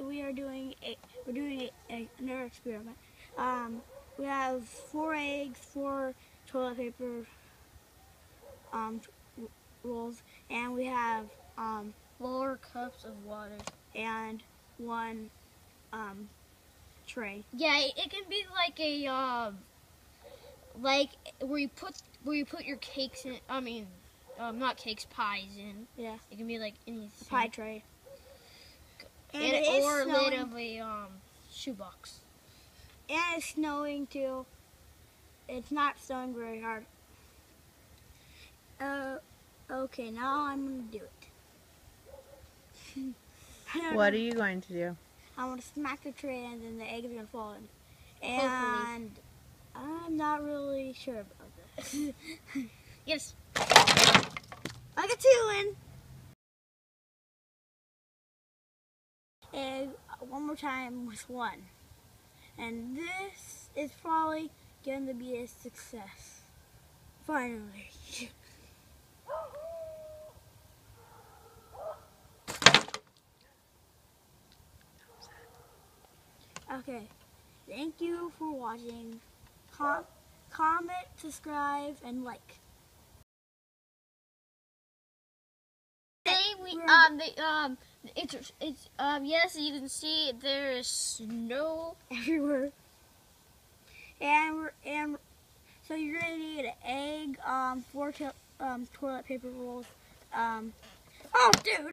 we are doing a we're doing a, a, another experiment. Um, we have four eggs, four toilet paper um, rolls, and we have um, Four cups of water. and one um, tray. Yeah, it, can be like a um, like where you put where you put your cakes in. I mean, um, not cakes, pies in. Yeah, It can be like anything. a pie tray. And, And, it is or a lid snowing, of a um shoebox. and it's snowing too. It's not snowing very hard. Uh, okay, now I'm gonna do it. What know. are you going to do? I'm gonna smack the tray and then the egg is gonna fall in. Hopefully. And I'm not really sure about this. Yes. One more time with one. And this is probably going to be a success. Finally. Okay. Thank you for watching. Com- comment, subscribe, and like. We um the um it's it's um yes you can see there is snow. everywhere. And we're and so you're gonna need an egg, um, four um, toilet paper rolls, um. Oh, dude.